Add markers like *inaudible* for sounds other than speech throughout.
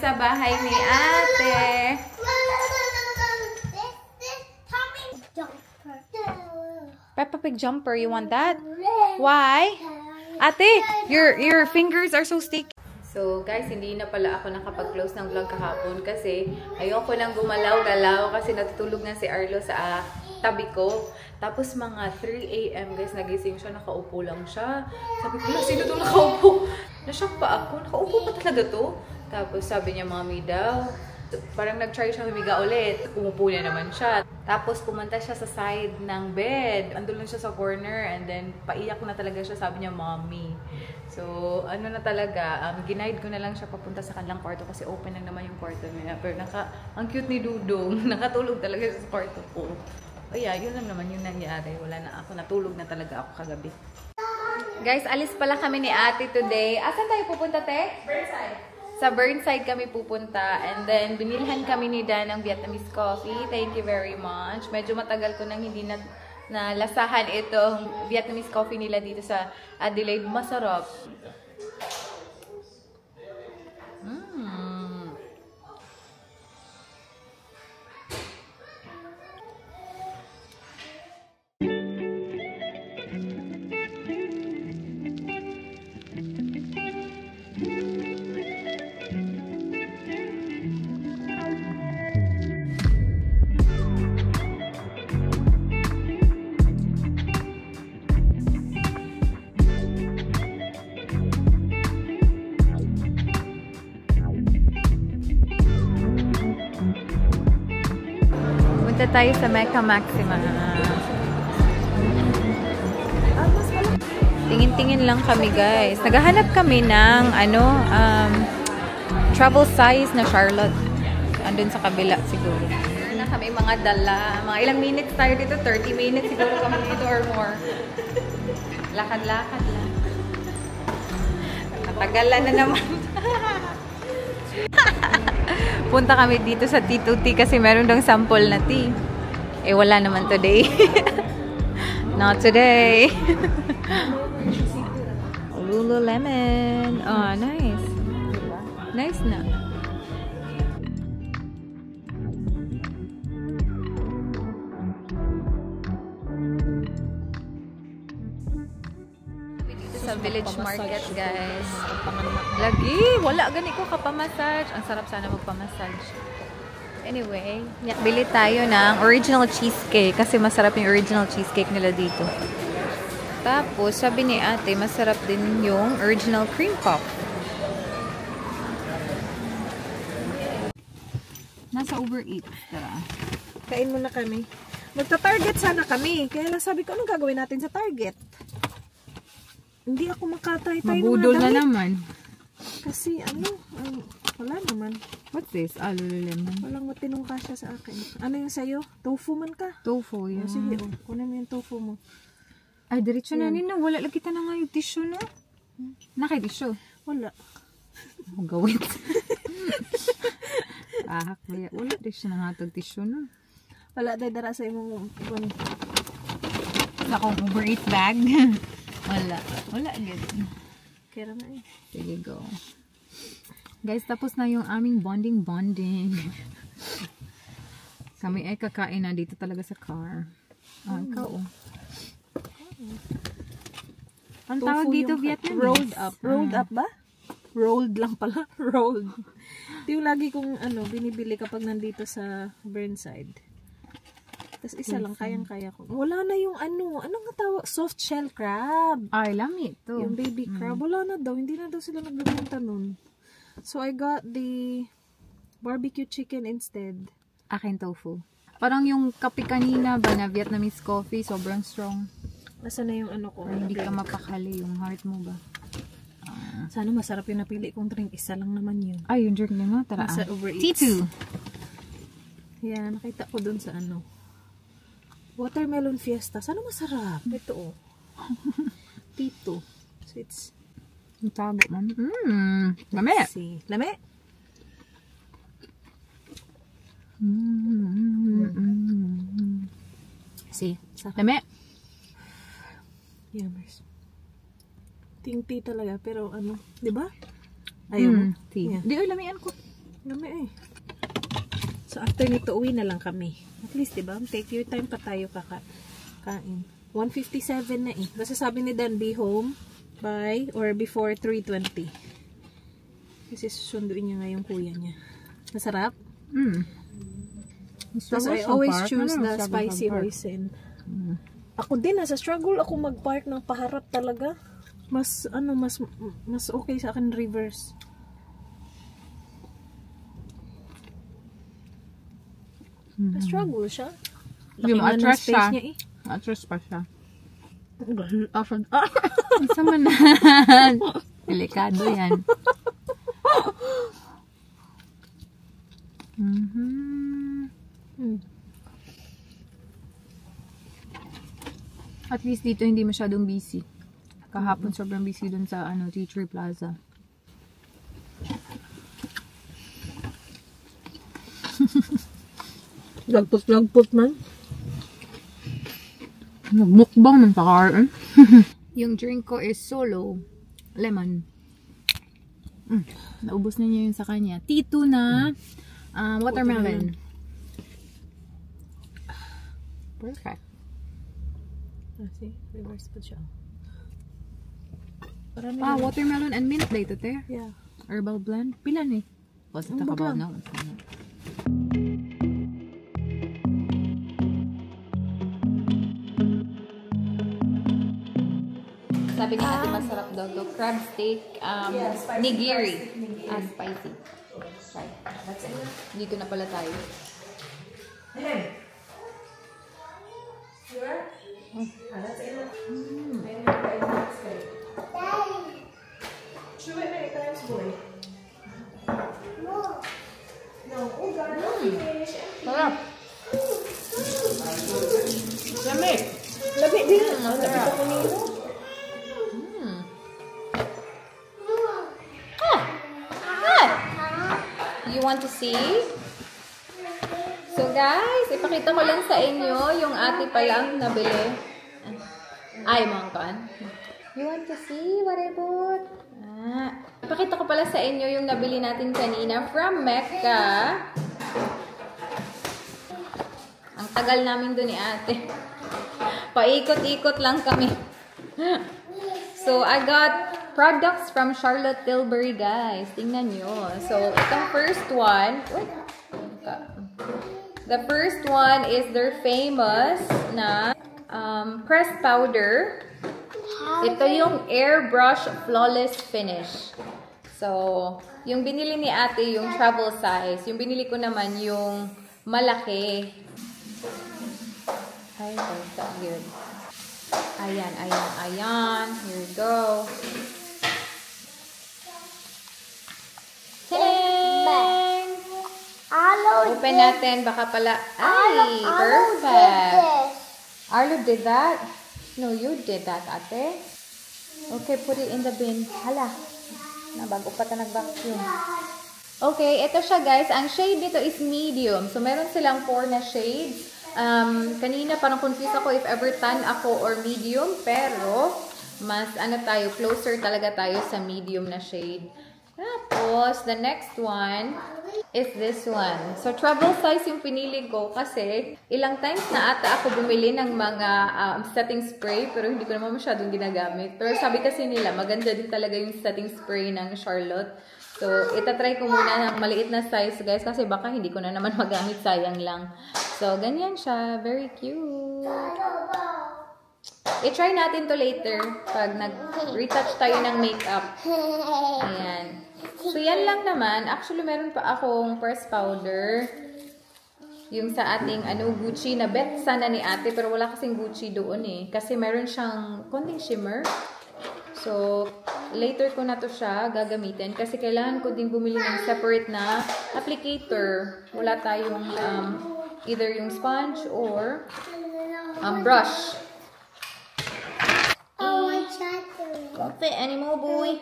sa bahay ni ate. Peppa Pig jumper, you want that? Why? Ate, your your fingers are so sticky. So guys, hindi na pala ako nakapag-close ng vlog kahapon kasi ayoko nang gumalaw-galaw kasi natutulog nga si Arlo sa uh, tabi ko. Tapos mga 3 a.m. guys, nagising siya, nakaupo lang siya. Sabi ko, na, sino itong nakaupo? Nashock pa ako, nakaupo pa talaga to? Tapos sabi niya, mami daw, parang nag-try siya humiga ulit. Umupo na naman siya. Tapos pumunta siya sa side ng bed. Andun lang siya sa corner and then paiyak na talaga siya. Sabi niya, mommy. So, ano na talaga, um, ginaid ko na lang siya papunta sa kanilang kwarto kasi open lang naman yung kwarto niya. Pero naka, ang cute ni Dudong. *laughs* Nakatulog talaga siya sa kwarto ko. O yeah, yun lang naman yung nangyari. Wala na ako. Natulog na talaga ako kagabi. Guys, alis pala kami ni ate today. Asan tayo pupunta, te? Burnside. Sa Burnside kami pupunta. And then, binilhan kami ni Dan ng Vietnamese coffee. Thank you very much. Medyo matagal ko nang hindi na nalasahan itong Vietnamese coffee nila dito sa Adelaide. Masarap. Punta tayo sa Mecca Maxima. Tingin-tingin lang kami guys. Naghahanap kami ng ano, um, travel size na Charlotte. Andun sa kabila siguro. Na kami mga dala. Mga ilang minutes tayo dito? 30 minutes siguro kami dito or more. Lakad-lakad lang. Natagalan na naman. *laughs* *laughs* Punta kami dito sa T2T kasi meron dong sample na tea. Eh, wala naman today. *laughs* Not today. *laughs* Lululemon. Oh, nice. Nice na. Village market, guys. Lagi, wala gani ko kapamassage. Ang sarap sana magpamassage. Anyway, bili tayo ng original cheesecake kasi masarap yung original cheesecake nila dito. Tapos, sabi ni ate, masarap din yung original cream puff. Nasa Uber Eats, tara. Kain muna kami. Magta-target sana kami. Kaya lang sabi ko, anong gagawin natin sa target? Hindi ako makatry-try Mabudol na naman. Kasi ano, um, wala naman. What's this? Ah, Lululemon. Walang matinong kasya sa akin. Ano yung sa'yo? Tofu man ka. Tofu, Oh, yun. sige, oh, kunin mo yung tofu mo. Ay, diretso na nina. Wala lagi ta na nga yung tissue, no? Naka-tissue. Wala. Ang gawin. *laughs* Ahak, kaya wala rin siya nangatag tissue, no? Wala tayo dara sa imong Sa akong Uber Eats bag. *laughs* wala. Wala, good. kaya na eh. Sige, go. Guys, tapos na yung aming bonding-bonding. Kami ay kakain na dito talaga sa car. Ah, ikaw, oh. Ang tawag dito, Vietnamese? Rolled up. Rolled Ah. up ba? Rolled lang pala. *laughs* Rolled. Ito yung lagi kong ano, binibili kapag nandito sa Burnside. Tapos isa lang, kayang-kaya ko. Wala na yung ano, anong nga tawag? Soft shell crab. Ay, lami ito. Yung baby crab. Wala na daw. Hindi na daw sila nagbibenta nun. So, I got the barbecue chicken instead. Akin tofu. Parang yung kape kanina ba na Vietnamese coffee, sobrang strong. Nasa na yung ano ko? Hindi ka mapakali yung heart mo ba? Sana masarap yung napili kong drink. Isa lang naman yun. Ay, yung drink mo, tara. Nasa. Uber Eats. T2. Yan, nakita ko dun sa ano. Watermelon Fiesta. Sana masarap. Ito oh. *laughs* Tito. So it's Ang tago man. Mmm. Lami. si Lame. Mm. Si. Sarap. Lami. Yummers. Ting tea talaga. Pero ano, di ba? Ayaw mo? Mm, tea. Yeah. Di, oy, lamian ko. Lami eh. So after nito, uwi na lang kami. At least, di ba? Take your time pa tayo kakain. 157 na eh. Basta sabi ni Dan, be home by or before 3.20. Kasi susunduin niya nga yung kuya niya. Masarap? Mm. Tapos I always choose the spicy hoisin. Ako din, nasa struggle ako mag-park ng paharap talaga. Mas, ano, mas, mas okay sa akin reverse. Na-struggle siya. Hindi mo, atras siya. niya eh. Atras pa siya. After, ah! *laughs* Isa man na. *laughs* Delikado yan. Mhm. Hmm. At least dito hindi masyadong busy. Kahapon sobrang busy dun sa ano Teacher Plaza. *laughs* Lagpot-lagpot man. Nagmukbang man pa kaan. *laughs* yung drink ko is solo lemon. Mm, naubos na niya yun sa kanya. Tito na um, watermelon. Perfect. Ah, see? Reverse pa siya. Parang Ah, watermelon and mint dito, te. Yeah. Herbal blend. Pila ni? Basta kabaw baglang. na. Sabi ni ate masarap daw to. Crab steak, um, nigiri. Ah, spicy. Try. That's it. Dito na pala tayo. Sarap. Guys, ipakita ko lang sa inyo yung ate palang nabili. Ay, mga kan. You want to see what I bought? Ah. Ipakita ko pala sa inyo yung nabili natin kanina from Mecca. Ang tagal namin doon ni ate. Paikot-ikot lang kami. So, I got products from Charlotte Tilbury, guys. Tingnan nyo. So, itong first one, wait. The first one is their famous na um, pressed powder. Ito yung airbrush flawless finish. So, yung binili ni ate, yung travel size. Yung binili ko naman, yung malaki. Ay, that's so good. Ayan, ayan, ayan. Here we go. Tadang! Open natin. Baka pala. Ay, perfect. Arlo did that? No, you did that, ate. Okay, put it in the bin. Hala. Na, bago pa ta nag-vacuum. Okay, ito siya guys. Ang shade nito is medium. So, meron silang four na shades. Um, kanina parang confused ako if ever tan ako or medium. Pero, mas ano tayo, closer talaga tayo sa medium na shade. Tapos, the next one is this one. So, travel size yung pinili ko kasi ilang times na ata ako bumili ng mga um, setting spray pero hindi ko naman masyadong ginagamit. Pero sabi kasi nila, maganda din talaga yung setting spray ng Charlotte. So, itatry ko muna ng maliit na size, guys, kasi baka hindi ko na naman *laughs* magamit, sayang lang. So, ganyan siya. Very cute. I-try natin to later pag nag-retouch tayo ng makeup. Ayan. So, yan lang naman. Actually, meron pa akong pressed powder. Yung sa ating ano, Gucci na bet sana ni ate, pero wala kasing Gucci doon eh. Kasi meron siyang konting shimmer. So, later ko na to siya gagamitin kasi kailangan ko din bumili ng separate na applicator. Wala tayong um, either yung sponge or um, brush. Coffee anymore, boy?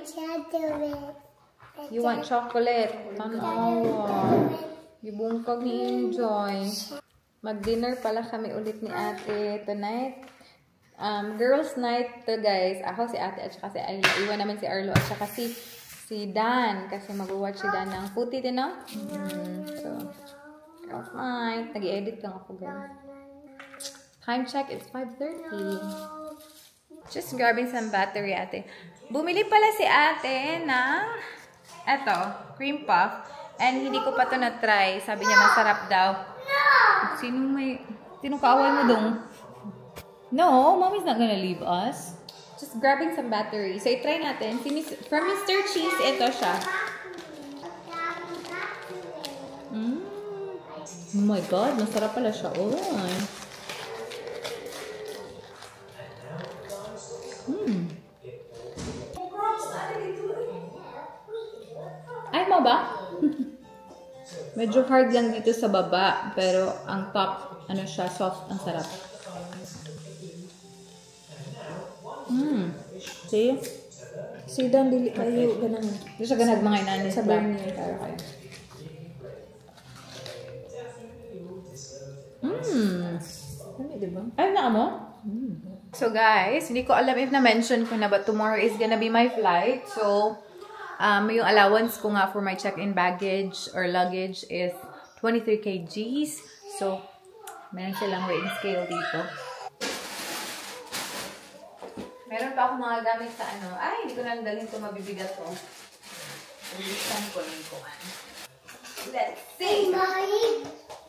You want chocolate? Tanawa. Ibungkag ni Enjoy. Mag-dinner pala kami ulit ni ate tonight. Um, girls night to guys. Ako, si ate, at si Ayla. Iwan namin si Arlo, at saka si, si Dan. Kasi mag-watch si Dan ng footy din, no? Mm, so, girls night. Nag-edit lang ako, guys. Time check, it's 5.30. Just grabbing some battery, ate. Bumili pala si ate ng, eto, cream puff. And hindi ko pa to na-try. Sabi niya masarap daw. Sino may, sino kaaway mo dong? No, mommy's not gonna leave us. Just grabbing some battery. So, i-try natin. From Mr. Cheese, ito siya. Mm. Oh my God, masarap pala siya. Oh. Medyo hard lang dito sa baba, pero ang top, ano siya, soft, ang sarap. Mm. See? Si Dan, dili kayo ganang. Hindi siya ganag mga inanin Sa ba? Bernier. Pero kayo. Mm. Ano, di ba? Ay, na mo? So guys, hindi ko alam if na-mention ko na but tomorrow is gonna be my flight. So, um, yung allowance ko nga for my check-in baggage or luggage is 23 kgs. So, meron silang weighing scale dito. Meron pa ako mga gamit sa ano. Ay, hindi ko na dalhin ito mabibigat ko. Ulisan ko lang ko. Let's see! My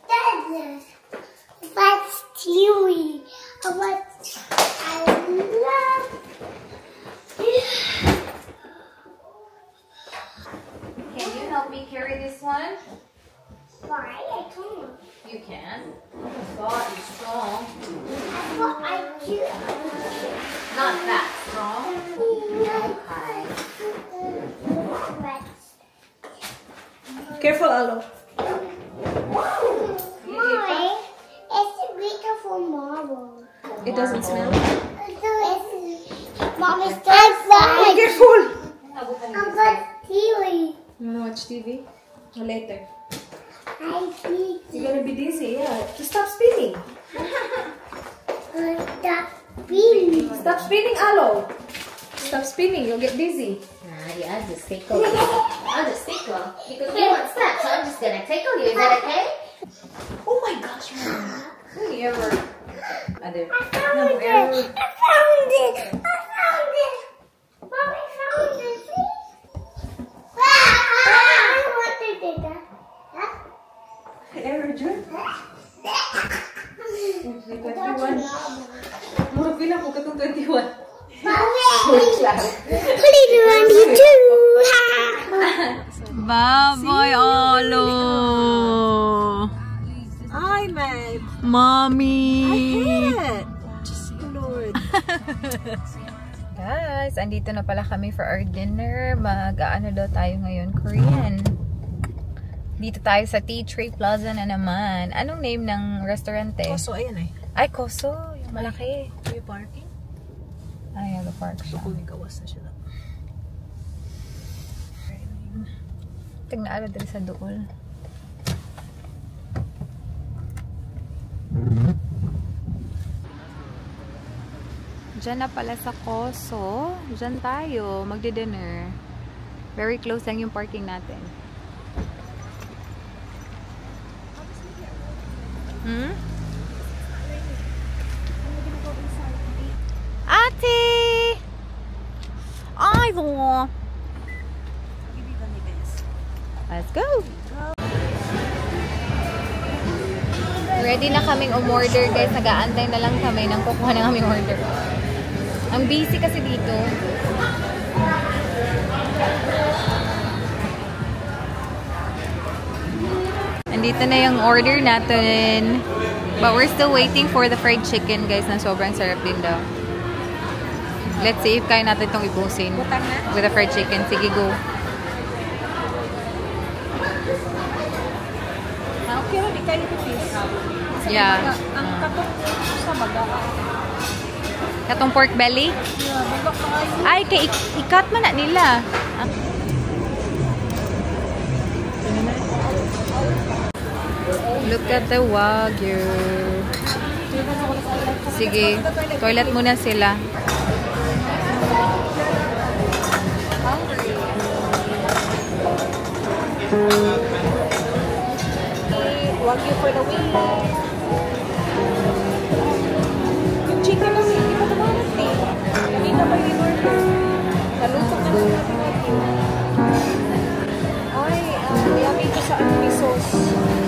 dad What's Chewy? What I love. Carry this one? Why I can't. You can. God, it's strong. I thought I could. Not that strong. Careful, Alo. Mommy, it's a beautiful marble. It doesn't smell. Mommy, stop that. Careful! I'm got Chewy. You wanna watch TV? Later. I see You're gonna be dizzy, yeah. Just stop spinning. that bean. Stop spinning, Alo. Stop spinning, you'll get dizzy. Alrighty, I'll just tickle you. *laughs* I'll just tickle because he wants that, so I'm just gonna tickle you. Is that okay? Oh my gosh, Have you ever... Other... I found it. I found it. Guys, andito na pala kami for our dinner. Mag-ano daw tayo ngayon? Korean. Dito tayo sa Tea Tree Plaza na naman. Anong name ng restaurante? Kaso, ayan eh. Ay, Koso. Yung malaki. May parking. Ay, nag-park siya. Kung gawas na siya. Tingnan agad dali sa dool. Diyan na pala sa Koso. Diyan tayo. Magdi-dinner. Very close lang yung parking natin. Hmm? Ate! Mo! Let's go! Ready na kaming umorder guys. Nag-aantay na lang kami nang kukuha ng aming order. Ang busy kasi dito. Nandito na yung order natin. But we're still waiting for the fried chicken guys na sobrang sarap din daw. Let's see if kaya natin itong ibusin. With the fried chicken. Sige, go. Ah, okay, di kayo. Yeah. Ang katong sa baga. Katong pork belly? Ay, kay ik- ikat man na nila. Look at the wagyu. sige. Toilet muna sila. Wagyu for the win. Ay, um, may amito sa aming sauce.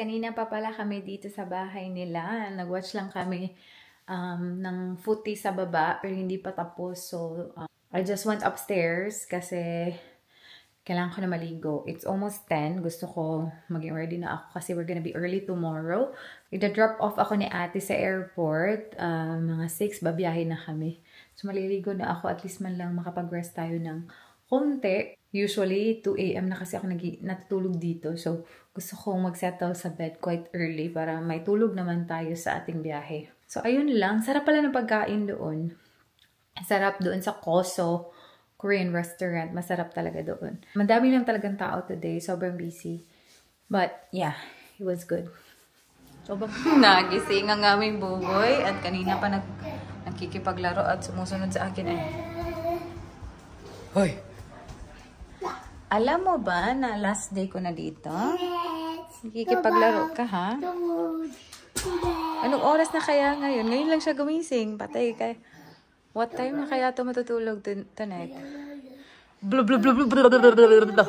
Kanina pa pala kami dito sa bahay nila. Nag-watch lang kami um, ng footy sa baba, pero hindi pa tapos. So, um, I just went upstairs kasi kailangan ko na maligo. It's almost 10. Gusto ko maging ready na ako kasi we're gonna be early tomorrow. Ida-drop off ako ni ate sa airport. Uh, mga 6, babiyahe na kami. So, maliligo na ako. At least man lang makapag-rest tayo ng konti. Usually, 2 a.m. na kasi ako natutulog dito. So, gusto kong mag-settle sa bed quite early para may tulog naman tayo sa ating biyahe. So, ayun lang. Sarap pala ng pagkain doon. Sarap doon sa Koso Korean restaurant. Masarap talaga doon. Madami lang talagang tao today. Sobrang busy. But, yeah. It was good. Sobrang *laughs* nagising ang aming buboy at kanina pa nag nagkikipaglaro at sumusunod sa akin eh. Hoy! Alam mo ba na last day ko na dito? Nakikipaglaro ka ha? Anong oras na kaya ngayon? Ngayon lang siya gumising. Patay kay. What time na kaya ito matutulog ton- tonight? Blah, blah, blah, blah, blah, blah, blah, blah, blah. Blah.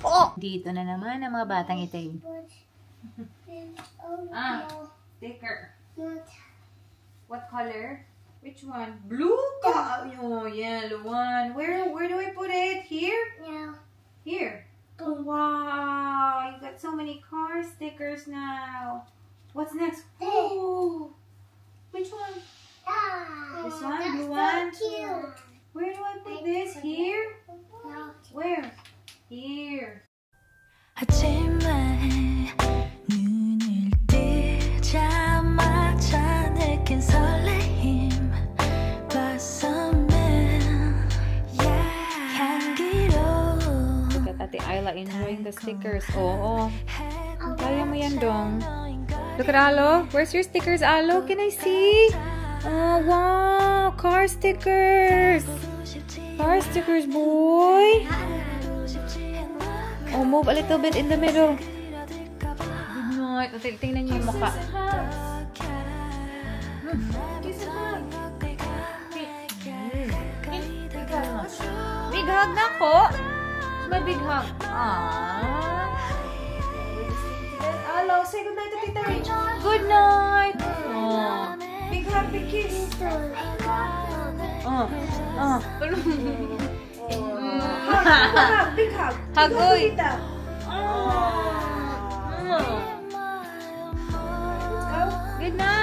Oh! Dito na naman ang mga batang itim. Ah, sticker. What color? Which one? Blue? Ka oh, yellow one. Where where do I put it? Here? Here. Oh, wow, you got so many car stickers now. What's next? Oh, which one? This one, blue one. Where do I put this? Here? Where? Here. Ayla enjoying the stickers. Oo. Kaya mo yan, dong. Look at Alo. Where's your stickers, Alo? Can I see? Oh, wow. Car stickers. Car stickers, boy. Oh, move a little bit in the middle. Good night. Tingnan niyo yung mukha. Big hug na ko. May big hug. Aww. Hello, say goodnight to Tita. Good night. happy kiss. Oh. Oh. *laughs* Hug, big hug. Hug. Good night.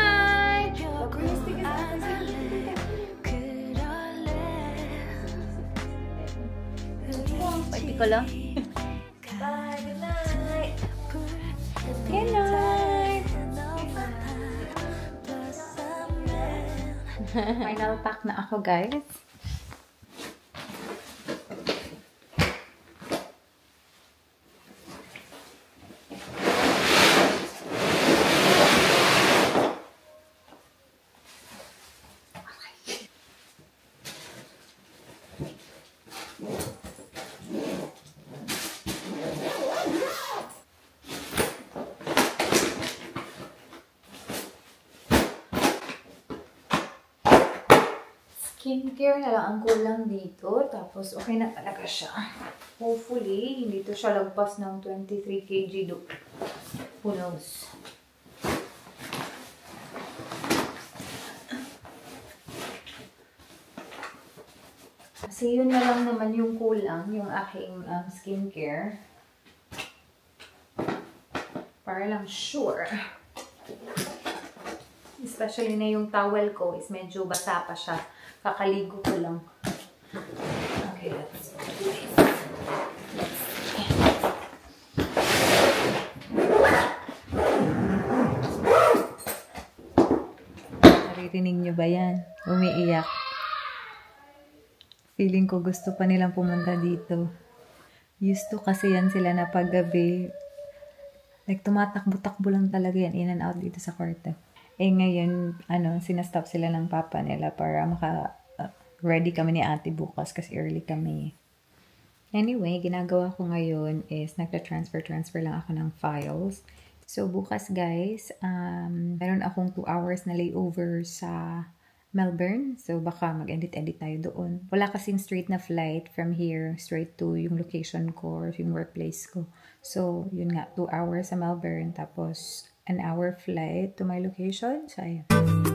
Bye, good night. Good night. Final pack na ako, guys. Skincare na lang ang kulang dito. Tapos, okay na talaga siya. Hopefully, hindi to siya lagpas ng 23 kg do. Who knows? Kasi yun na lang naman yung kulang, yung aking um, skincare. Para lang sure. Especially na yung towel ko is medyo basa pa siya. Kakaligo ko lang. Okay, let's this. Naririnig nyo ba yan? Umiiyak. Feeling ko gusto pa nilang pumunta dito. Used to kasi yan sila na paggabi. Like, tumatakbo-takbo lang talaga yan in and out dito sa kwarto. Eh ngayon, ano, sinastop sila ng papa nila para maka ready kami ni ate bukas kasi early kami. Anyway, ginagawa ko ngayon is nagta-transfer-transfer lang ako ng files. So, bukas guys, um, meron akong 2 hours na layover sa Melbourne. So, baka mag-edit-edit tayo doon. Wala kasing straight na flight from here straight to yung location ko or yung workplace ko. So, yun nga, 2 hours sa Melbourne. Tapos, an hour flight to my location. So, ayun.